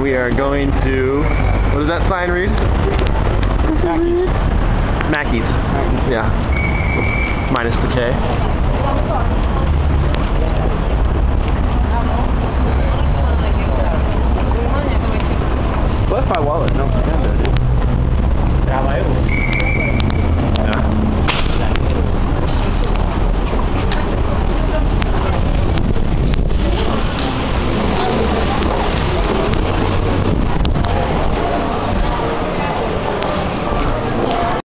and we are going to. What does that sign read? Mackey's. Mackey's. Yeah. Minus the K. Well, my wallet. No, it's.